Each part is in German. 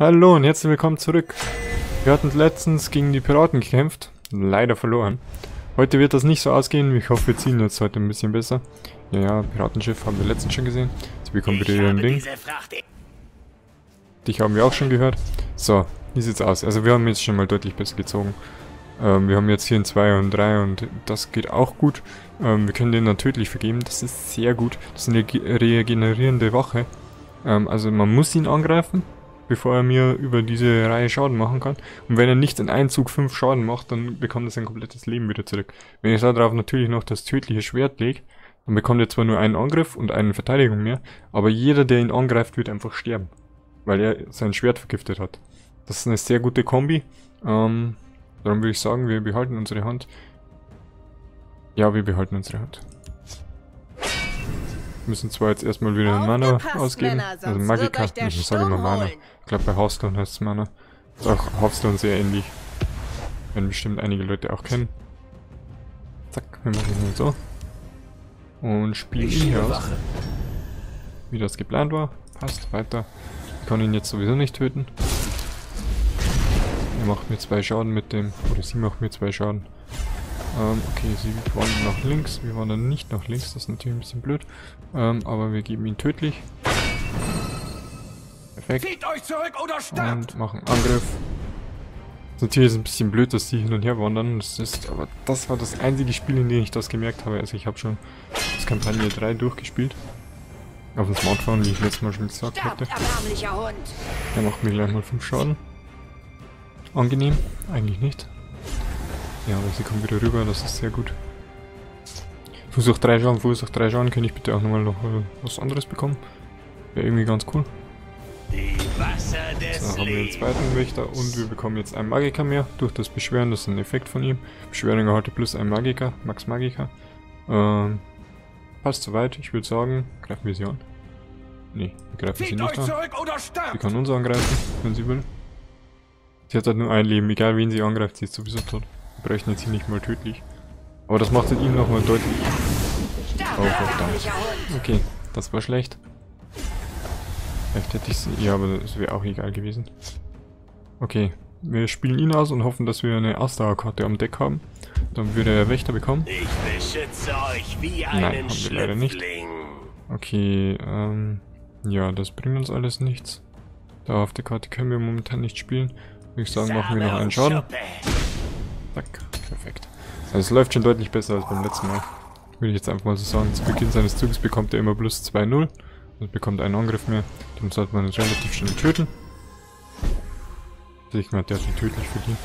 Hallo und herzlich willkommen zurück. Wir hatten letztens gegen die Piraten gekämpft, leider verloren. Heute wird das nicht so ausgehen, ich hoffe wir ziehen jetzt heute ein bisschen besser. Ja, ja, Piratenschiff haben wir letztens schon gesehen. Sie bekommen wieder ein Ding. Dich haben wir auch schon gehört. So, wie sieht's aus? Also wir haben jetzt schon mal deutlich besser gezogen. Ähm, wir haben jetzt hier ein 2 und 3 und das geht auch gut. Ähm, wir können den dann tödlich vergeben, das ist sehr gut. Das ist eine regenerierende Wache. Ähm, also man muss ihn angreifen, bevor er mir über diese Reihe Schaden machen kann. Und wenn er nicht in einem Zug 5 Schaden macht, dann bekommt er sein komplettes Leben wieder zurück. Wenn ich darauf natürlich noch das tödliche Schwert lege, dann bekommt er zwar nur einen Angriff und eine Verteidigung mehr, aber jeder, der ihn angreift, wird einfach sterben. Weil er sein Schwert vergiftet hat. Das ist eine sehr gute Kombi. Ähm, darum würde ich sagen, wir behalten unsere Hand. Ja, wir behalten unsere Hand müssen zwar jetzt erstmal wieder Mana ausgeben. Männer, also Magika, ich sage immer Mana. Ich glaube bei Hearthstone heißt es Mana. Ist auch Hearthstone sehr ähnlich. Werden bestimmt einige Leute auch kennen. Zack, wir machen ihn so. Und spielen ihn hier aus. Wie das geplant war. Passt, weiter. Ich kann ihn jetzt sowieso nicht töten. Er macht mir zwei Schaden mit dem, oder sie macht mir zwei Schaden. Ähm, okay, sie wandern nach links. Wir wandern nicht nach links, das ist natürlich ein bisschen blöd. Ähm, aber wir geben ihn tödlich. Perfekt. Und machen Angriff. Natürlich ist es ein bisschen blöd, dass die hin und her wandern. Das ist, aber das war das einzige Spiel, in dem ich das gemerkt habe. Also ich habe schon das Kampagne 3 durchgespielt. Auf dem Smartphone, wie ich letztes Mal schon gesagt hatte. Der macht mir gleich mal 5 Schaden. Angenehm? Eigentlich nicht. Ja, aber sie kommt wieder rüber, das ist sehr gut. Versuch drei Schaden, Versuch drei Schaden, kann ich bitte auch nochmal noch äh, was anderes bekommen? Wäre irgendwie ganz cool. So, haben wir den zweiten Wächter und wir bekommen jetzt einen Magiker mehr durch das Beschweren, das ist ein Effekt von ihm. Beschwörung erhalte plus ein Magiker, Max Magiker. Ähm, passt soweit, ich würde sagen, greifen wir sie an. Nee, wir greifen sie nicht an. Sie kann uns angreifen, wenn sie will. Sie hat halt nur ein Leben, egal wen sie angreift, sie ist sowieso tot. Jetzt hier nicht mal tödlich. Aber das macht es ihm nochmal deutlich. Oh, verdammt. Okay, das war schlecht. Vielleicht hätte ich sie... Ja, aber das wäre auch egal gewesen. Okay, wir spielen ihn aus und hoffen, dass wir eine Ausdauerkarte am Deck haben. Dann würde er Wächter bekommen. Nein, haben wir leider nicht. Okay, ähm... Ja, das bringt uns alles nichts. Da auf der Karte können wir momentan nicht spielen. Würde ich sagen, machen wir noch einen Schaden. Zack, perfekt. Also es läuft schon deutlich besser als beim letzten Mal. Würde ich jetzt einfach mal so sagen. Zu Beginn seines Zuges bekommt er immer plus 2-0. Und bekommt einen Angriff mehr. Dann sollte man ihn relativ schnell töten. Ich meine, der hat ihn tödlich verdient.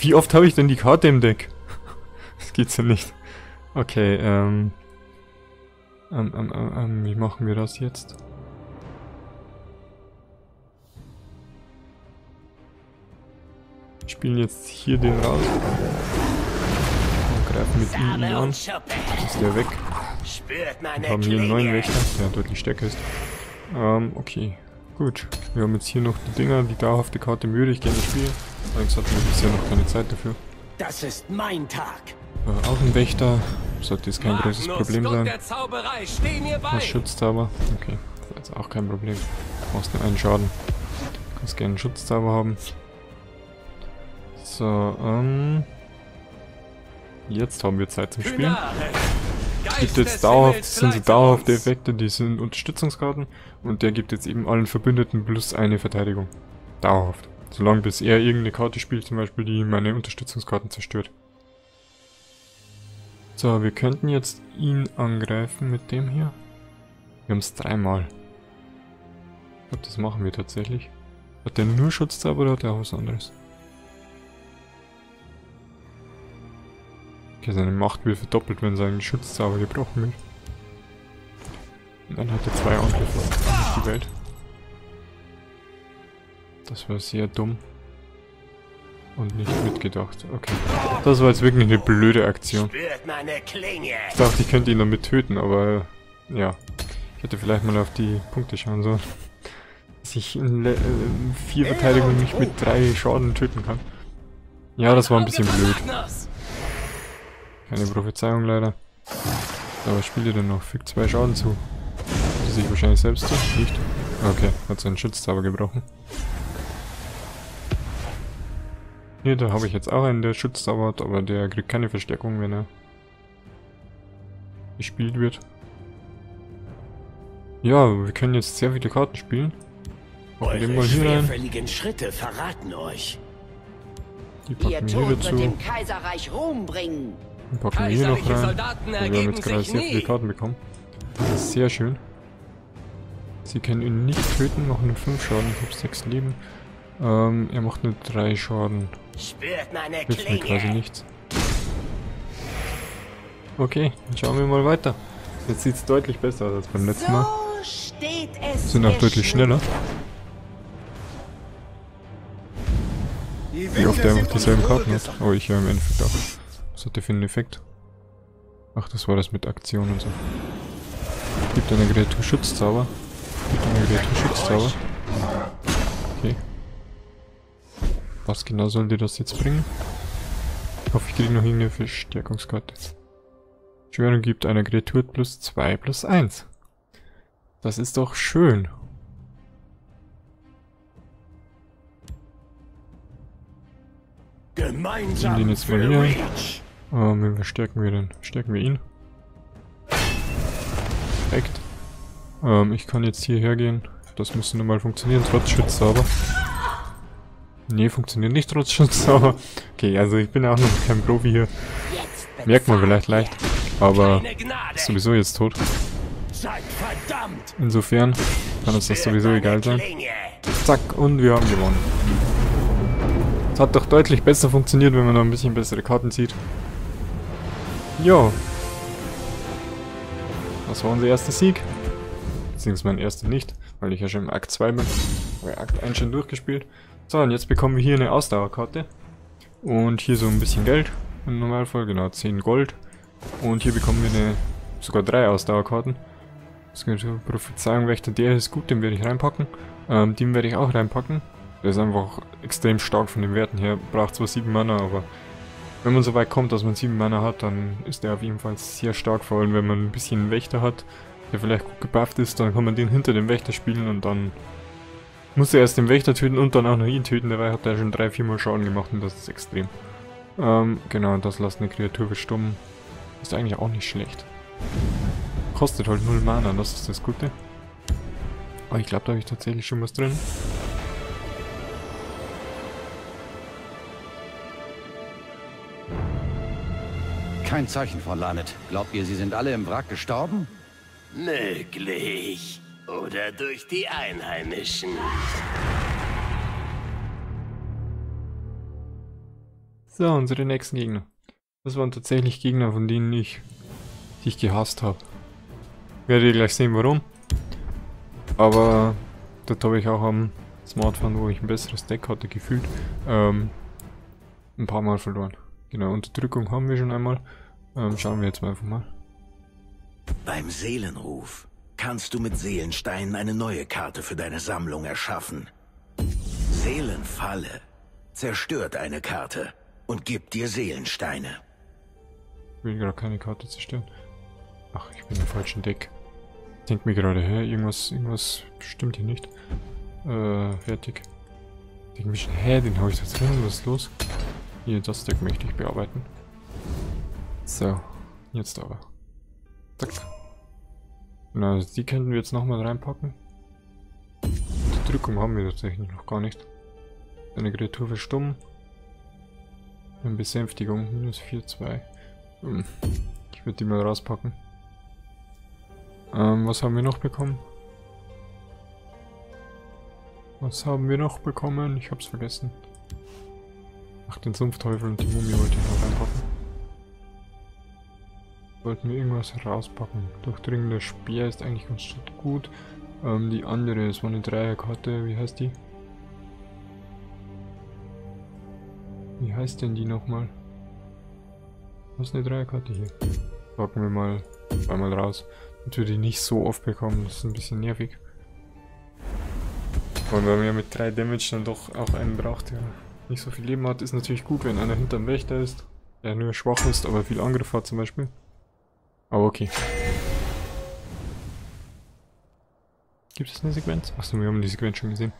Wie oft habe ich denn die Karte im Deck? das geht's ja nicht. Okay, ähm, ähm, ähm, ähm, wie machen wir das jetzt? Spielen jetzt hier den raus. Und greifen mit ihm ihn an. Ist der weg. Wir haben hier einen neuen Wächter, der deutlich stärker ist. Ähm, okay. Gut. Wir haben jetzt hier noch die Dinger, die dauerhafte Karte würde ich gerne spielen. Allerdings hatten wir bisher noch keine Zeit dafür. Das ist mein Tag. Äh, auch ein Wächter. Sollte jetzt kein großes Problem sein. Was Schutzzauber. Okay. Das ist jetzt auch kein Problem. Du brauchst nur einen Schaden. Du kannst gerne einen Schutzzauber haben. So, ähm... Jetzt haben wir Zeit zum Spielen. Es gibt jetzt dauerhaft, sind so dauerhafte Effekte, die sind Unterstützungskarten und der gibt jetzt eben allen Verbündeten plus eine Verteidigung. Dauerhaft. Solange bis er irgendeine Karte spielt, zum Beispiel, die meine Unterstützungskarten zerstört. So, wir könnten jetzt ihn angreifen mit dem hier. Wir haben es dreimal. Ich glaube, das machen wir tatsächlich. Hat der nur Schutzzauber oder hat er auch was anderes? Okay, seine Macht wird verdoppelt, wenn sein Schutzzauber gebrochen wird. Und dann hat er zwei Angriffe auf die Welt. Das war sehr dumm. Und nicht mitgedacht. Okay. Das war jetzt wirklich eine blöde Aktion. Ich dachte, ich könnte ihn damit töten, aber ja. Ich hätte vielleicht mal auf die Punkte schauen sollen. Dass ich in, in vier Verteidigungen nicht mit drei Schaden töten kann. Ja, das war ein bisschen blöd. Keine Prophezeiung leider. Aber was spielt ihr denn noch? Fügt zwei Schaden zu. Die sich wahrscheinlich selbst zu. Nicht. Okay, hat seinen Schutzzauber gebrochen. Hier, da habe ich jetzt auch einen, der Schutzzauber hat, aber der kriegt keine Verstärkung, wenn er gespielt wird. Ja, wir können jetzt sehr viele Karten spielen. Eure mal hier rein. Schritte verraten euch. Die packen wir hier dazu. Dem Kaiserreich Ruhm bringen. Und packen wir hier noch rein. wir haben jetzt gerade sehr viele Karten bekommen. Das ist sehr schön. Sie können ihn nicht töten, machen nur 5 Schaden. Ich habe 6 Leben. Ähm, er macht nur 3 Schaden. Hilft mir quasi nichts. Okay, dann schauen wir mal weiter. Jetzt sieht es deutlich besser aus als beim letzten Mal. Sind auch deutlich schneller. Wie oft er einfach dieselben Karten hat. Oh, ich ja im Endeffekt auch. Was hat der für einen Effekt? Ach, das war das mit Aktion und so. Gibt eine Kreatur Schutzzauber. Gibt eine Kreatur Schutzzauber. Okay. Was genau soll dir das jetzt bringen? Ich hoffe, ich kriege noch irgendeine Verstärkungskarte. Schwörung gibt einer Kreatur plus 2 plus 1. Das ist doch schön. Gemeinsam den jetzt mal hier. Ähm, wen verstärken wir denn? Stärken wir ihn. Perfekt. Ähm, ich kann jetzt hierher gehen. Das müsste normal funktionieren, trotz Schutzzauber. Nee, funktioniert nicht trotz Schutzzauber. Okay, also ich bin auch noch kein Profi hier. Merkt man vielleicht leicht. Aber ist sowieso jetzt tot. Insofern kann uns das sowieso egal sein. Zack, und wir haben gewonnen. Es hat doch deutlich besser funktioniert, wenn man noch ein bisschen bessere Karten zieht. Jo. Das war unser erster Sieg. Beziehungsweise mein erster nicht, weil ich ja schon im Akt 2 bin. Weil Akt 1 schon durchgespielt. So, und jetzt bekommen wir hier eine Ausdauerkarte. Und hier so ein bisschen Geld. Im Normalfall, genau, 10 Gold. Und hier bekommen wir eine, sogar drei Ausdauerkarten. Das könnte Prophezeiung Wächter, der ist gut, den werde ich reinpacken. Ähm, den werde ich auch reinpacken. Der ist einfach extrem stark von den Werten her. Braucht zwar 7 Mana, aber wenn man so weit kommt, dass man 7 Mana hat, dann ist der auf jeden Fall sehr stark. Vor allem, wenn man ein bisschen einen Wächter hat, der vielleicht gut gebufft ist, dann kann man den hinter dem Wächter spielen und dann muss er erst den Wächter töten und dann auch noch ihn töten. Dabei hat er schon 3-4 Mal Schaden gemacht und das ist extrem. Ähm, genau, das lässt eine Kreatur verstummen. Ist eigentlich auch nicht schlecht. Kostet halt 0 Mana, das ist das Gute. Aber ich glaube, da habe ich tatsächlich schon was drin. Kein Zeichen von Lanet. Glaubt ihr, sie sind alle im Wrack gestorben? Möglich. Oder durch die Einheimischen. So, unsere nächsten Gegner. Das waren tatsächlich Gegner, von denen ich, die ich gehasst habe. Werdet ihr gleich sehen, warum. Aber dort habe ich auch am Smartphone, wo ich ein besseres Deck hatte, gefühlt, ähm, ein paar Mal verloren. Genau, Unterdrückung haben wir schon einmal. Ähm, schauen wir jetzt mal einfach mal. Beim Seelenruf kannst du mit Seelensteinen eine neue Karte für deine Sammlung erschaffen. Seelenfalle zerstört eine Karte und gibt dir Seelensteine will gerade keine Karte zerstören. Ach, ich bin im falschen Deck. Ich denke mir gerade, hä, irgendwas, irgendwas stimmt hier nicht. Äh, fertig. Ich denke mir schon, hä, den habe ich da drin, was ist los? Hier, das Deck möchte ich bearbeiten. So, jetzt aber. Zack. Na, die könnten wir jetzt nochmal reinpacken. Die Drückung haben wir tatsächlich noch gar nicht. Eine Kreatur verstummen. Eine Besänftigung, minus 4, 2. Hm. Ich würde die mal rauspacken. Ähm, was haben wir noch bekommen? Was haben wir noch bekommen? Ich hab's vergessen. Ach, den Sumpfteufel und die Mumie wollte ich noch reinpacken. Wollten wir irgendwas rauspacken. Durchdringender Speer ist eigentlich ganz gut. Ähm, die andere, das war eine Dreierkarte. Wie heißt die? Wie heißt denn die nochmal? Was ist eine Dreierkarte hier? Packen wir mal zweimal raus. Natürlich nicht so oft bekommen, das ist ein bisschen nervig. Und wenn ja mit 3 Damage dann doch auch einen braucht, der nicht so viel Leben hat, ist natürlich gut, wenn einer hinterm Wächter ist, der nur schwach ist, aber viel Angriff hat zum Beispiel. Aber okay. Gibt es eine Sequenz? Achso, wir haben die Sequenz schon gesehen.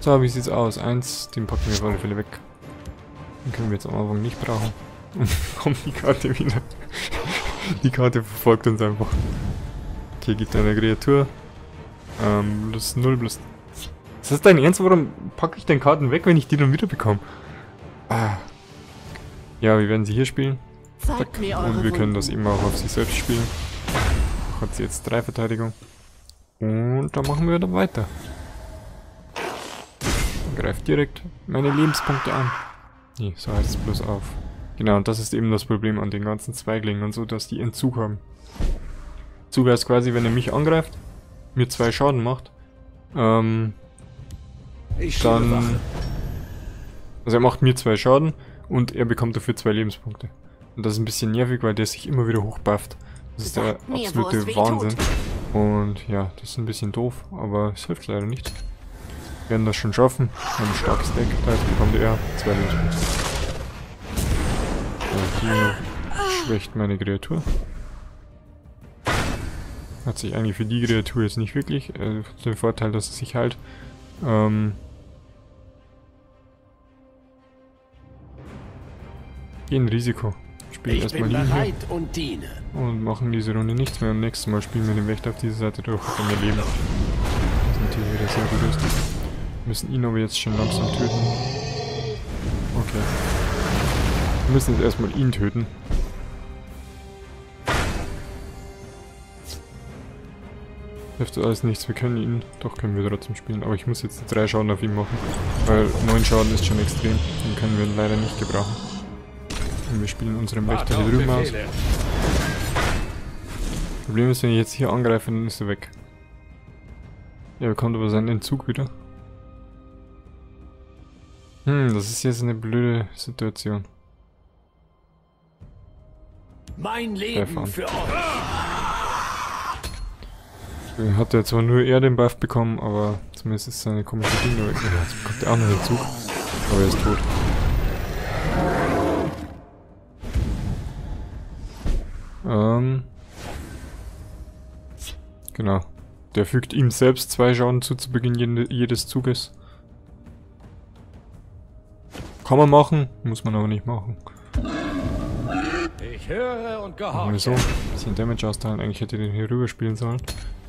So, wie sieht's aus? Eins, den packen wir auf alle Fälle weg. Den können wir jetzt am Anfang nicht brauchen. Und kommt die Karte wieder. die Karte verfolgt uns einfach. Okay, gibt eine Kreatur. Ähm, plus 0, plus... Ist das dein Ernst? Warum packe ich denn Karten weg, wenn ich die dann wieder bekomme? Ah. Ja, wir werden sie hier spielen. Eure Und wir können das eben auch auf sich selbst spielen. Hat sie jetzt drei Verteidigung. Und dann machen wir dann weiter. Greift direkt meine Lebenspunkte an. Nee, so heißt es bloß auf. Genau, und das ist eben das Problem an den ganzen Zweiglingen und so, dass die Entzug haben. Entzug heißt quasi, wenn er mich angreift, mir zwei Schaden macht, ähm, Ich dann... Wache. Also er macht mir zwei Schaden und er bekommt dafür zwei Lebenspunkte. Und das ist ein bisschen nervig, weil der sich immer wieder hochbufft. Das ist der absolute Wahnsinn. Und ja, das ist ein bisschen doof, aber es hilft leider nicht. Wir werden das schon schaffen. Wir haben ein starkes Deck, da bekommt er zwei Lebenspunkte. So, die schwächt meine Kreatur. Hat sich eigentlich für die Kreatur jetzt nicht wirklich. Äh, den Vorteil, dass es sich halt. Ähm, gehen Risiko. Spielen erstmal hier und diene. und machen diese Runde nichts mehr. Und nächstes Mal spielen wir den Wächter auf dieser Seite durch und wir leben. Was natürlich wieder sehr gut ist. Wir müssen ihn aber jetzt schon langsam töten. Okay. Wir müssen jetzt erstmal ihn töten. Hilft alles nichts, wir können ihn, doch können wir trotzdem spielen, aber ich muss jetzt drei Schaden auf ihn machen, weil neun Schaden ist schon extrem, den können wir leider nicht gebrauchen. Und wir spielen unseren Wächter hier drüben aus. Problem ist, wenn ich jetzt hier angreife, dann ist er weg. Er bekommt aber seinen Entzug wieder. Hm, das ist jetzt eine blöde Situation. Mein Leben für euch. Hat er zwar nur er den Buff bekommen, aber zumindest ist seine komische Ding weg. Ja, jetzt bekommt er auch noch Entzug. Aber er ist tot. Genau. Der fügt ihm selbst zwei Schaden zu zu Beginn jede- jedes Zuges. Kann man machen, muss man aber nicht machen. Ich höre und Machen wir so. gehorche. Ein bisschen Damage austeilen. Eigentlich hätte ich den hier rüber spielen sollen.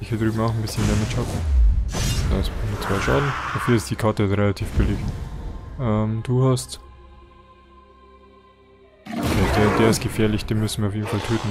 Ich hier drüben auch ein bisschen Damage habe. Da ist nur zwei Schaden. Dafür ist die Karte jetzt relativ billig. Ähm, du hast... Okay, der, der ist gefährlich, den müssen wir auf jeden Fall töten.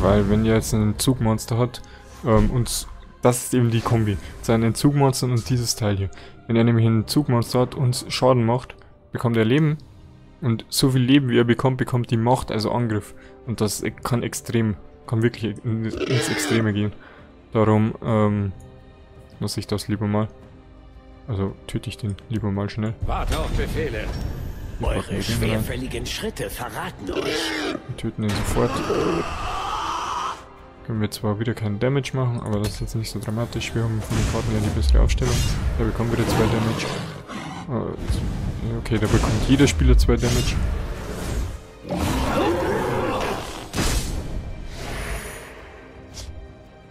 Weil wenn er jetzt ein Zugmonster hat, ähm, und das ist eben die Kombi. Sein Entzugmonster und dieses Teil hier. Wenn er nämlich ein Zugmonster hat und Schaden macht, bekommt er Leben. Und so viel Leben wie er bekommt, bekommt die Macht, also Angriff. Und das e- kann extrem, kann wirklich in- ins Extreme gehen. Darum, ähm, lasse ich das lieber mal. Also töte ich den lieber mal schnell. Warte auf Befehle. Eure schwerfälligen Schritte verraten euch. Wir töten ihn sofort. Können wir zwar wieder keinen Damage machen, aber das ist jetzt nicht so dramatisch. Wir haben von den Karten ja die bessere Aufstellung. Der bekommt wieder zwei Damage. Äh, Okay, da bekommt jeder Spieler zwei Damage.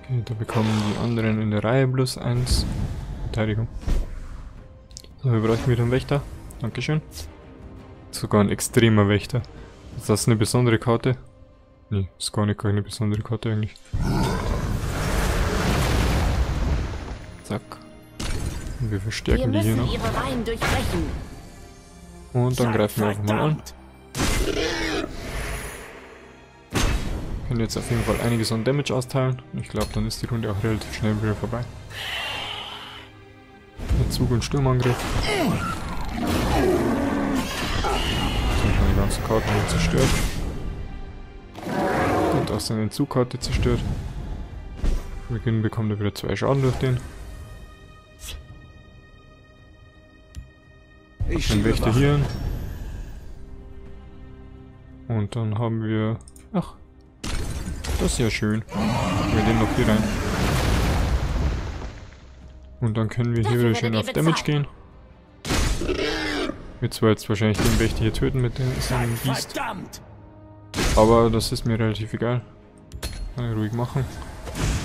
Okay, da bekommen die anderen in der Reihe plus eins Verteidigung. So, wir brauchen wieder einen Wächter. Dankeschön. Sogar ein extremer Wächter. Ist das eine besondere Karte? Nee, ist gar nicht keine besondere Karte eigentlich. Zack. Und wir Wir verstärken die hier noch. Und dann greifen wir einfach mal an. verdammt. Können jetzt auf jeden Fall einiges an Damage austeilen. Ich glaube, dann ist die Runde auch relativ schnell wieder vorbei. Mit Zug und Sturmangriff. So, schon die ganzen Karten hier zerstört. Und auch seine Zugkarte zerstört. Zu Beginn bekommt er wieder zwei Schaden durch den. Ich Dann Wächter hier. Und dann haben wir... Ach. Das ist ja schön. Wir den noch hier rein. Und dann können wir hier wieder schön auf Damage gehen. Wird zwar jetzt wahrscheinlich den Wächter hier töten mit dem- seinem Beast. Verdammt. Aber das ist mir relativ egal. Kann ich ruhig machen.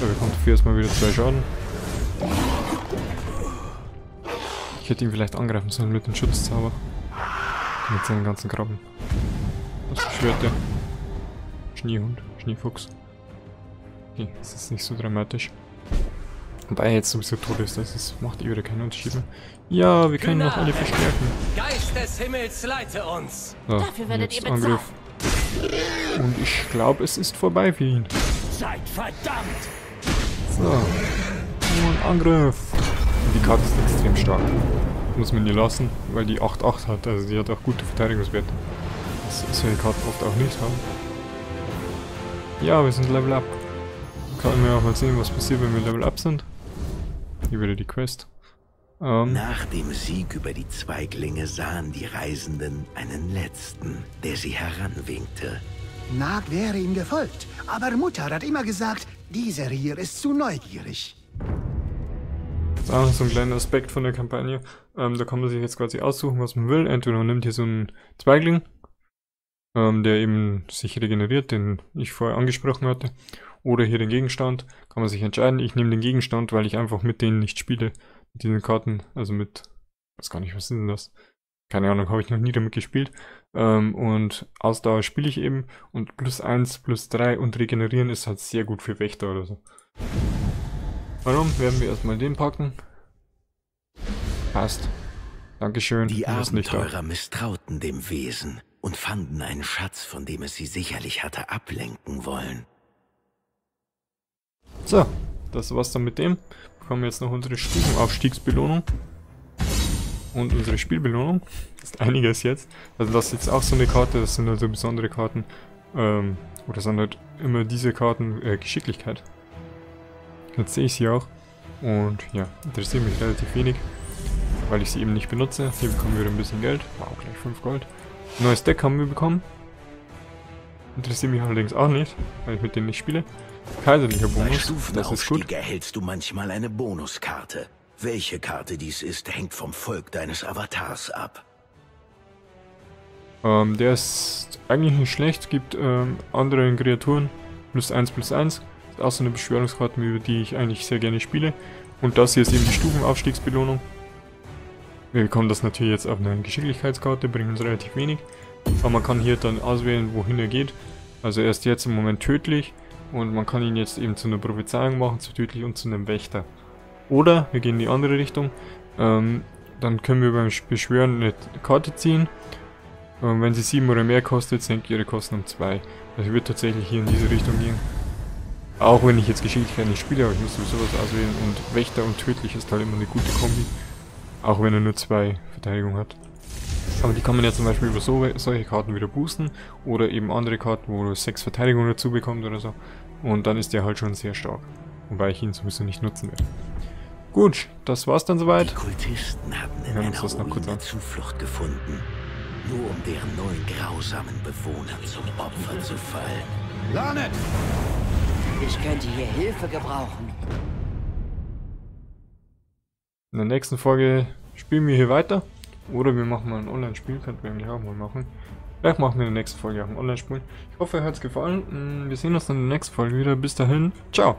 Er bekommt dafür erstmal wieder zwei Schaden. Ich hätte ihn vielleicht angreifen sollen mit dem Schutzzauber. Mit seinen ganzen Krabben. Was beschwört der? Schneehund, Schneefuchs. Okay, das ist nicht so dramatisch. Wobei er jetzt sowieso tot ist, das ist, macht eh wieder keinen Unterschied mehr. Ja, wir können noch alle verstärken. Geist des Himmels, leite uns! So, Dafür werdet jetzt ihr bezahlt. Angriff. Und ich glaube, es ist vorbei für ihn. Seid verdammt! So. Und Angriff. Die Karte ist extrem stark. Muss man ihr lassen, weil die 8-8 hat. Also die hat auch gute Verteidigungswerte. Das solche Karten oft auch nicht haben. Ja, wir sind Level Up. Können wir auch mal sehen, was passiert, wenn wir Level Up sind. Hier wieder die Quest. Ähm, Nach dem Sieg über die Zweiglinge sahen die Reisenden einen letzten, der sie heranwinkte. Nag wäre ihm gefolgt, aber Mutter hat immer gesagt, dieser hier ist zu neugierig. Das ist auch so ein kleiner Aspekt von der Kampagne. Ähm, da kann man sich jetzt quasi aussuchen, was man will. Entweder man nimmt hier so einen Zweigling, ähm, der eben sich regeneriert, den ich vorher angesprochen hatte. Oder hier den Gegenstand. Kann man sich entscheiden. Ich nehme den Gegenstand, weil ich einfach mit denen nicht spiele. Mit diesen Karten. Also mit. weiß gar nicht, was sind denn das? Keine Ahnung, habe ich noch nie damit gespielt. Ähm, und Ausdauer spiele ich eben. Und plus 1, plus 3 und regenerieren ist halt sehr gut für Wächter oder so. Warum? Werden wir erstmal den packen. Passt. Dankeschön. Die. Abenteurer misstrauten dem Wesen und fanden einen Schatz, von dem es sie sicherlich hatte ablenken wollen. So, das war's dann mit dem. Bekommen jetzt noch unsere Stufenaufstiegsbelohnung. Und unsere Spielbelohnung. Das ist einiges jetzt. Also das ist jetzt auch so eine Karte, das sind also besondere Karten. Ähm, oder sind halt immer diese Karten äh, Geschicklichkeit. Jetzt sehe ich sie auch. Und ja, interessiert mich relativ wenig. Weil ich sie eben nicht benutze. Hier bekommen wir ein bisschen Geld. Wow, gleich 5 Gold. Neues Deck haben wir bekommen. Interessiert mich allerdings auch nicht, weil ich mit denen nicht spiele. Kaiserlicher Bonus, das ist gut. Stufenaufstieg erhältst du manchmal eine Bonuskarte. Welche Karte dies ist, hängt vom Volk deines Avatars ab. Ähm, der ist eigentlich nicht schlecht, gibt ähm, anderen Kreaturen plus 1 plus 1. Ist auch so eine Beschwörungskarte, über die ich eigentlich sehr gerne spiele. Und das hier ist eben die Stufenaufstiegsbelohnung. Wir bekommen das natürlich jetzt auf eine Geschicklichkeitskarte, bringt uns relativ wenig. Aber man kann hier dann auswählen, wohin er geht. Also er ist jetzt im Moment tödlich und man kann ihn jetzt eben zu einer Prophezeiung machen, zu tödlich und zu einem Wächter. Oder wir gehen in die andere Richtung. Ähm, dann können wir beim Beschwören eine Karte ziehen. Ähm, wenn sie 7 oder mehr kostet, senkt ihre Kosten um 2. Also ich würde tatsächlich hier in diese Richtung gehen. Auch wenn ich jetzt Geschicklichkeit nicht spiele, aber ich muss sowieso was auswählen. Und Wächter und Tödlich ist halt immer eine gute Kombi. Auch wenn er nur 2 Verteidigung hat. Aber die kann man ja zum Beispiel über so, solche Karten wieder boosten. Oder eben andere Karten, wo 6 Verteidigung dazu bekommt oder so. Und dann ist der halt schon sehr stark. Wobei ich ihn sowieso nicht nutzen werde. Gut, das war's dann Die soweit. Kultisten hatten in einer das noch kurz an. Zuflucht gefunden, nur um deren neuen grausamen Bewohnern zum Opfer zu fallen. Lanet! Ich könnte hier Hilfe gebrauchen. In der nächsten Folge spielen wir hier weiter. Oder wir machen mal ein Online-Spiel, könnten wir eigentlich auch mal machen. Vielleicht machen wir in der nächsten Folge auch ein Online-Spiel. Ich hoffe, euch hat's gefallen. Mm, Wir sehen uns dann in der nächsten Folge wieder. Bis dahin, ciao.